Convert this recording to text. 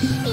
Yeah.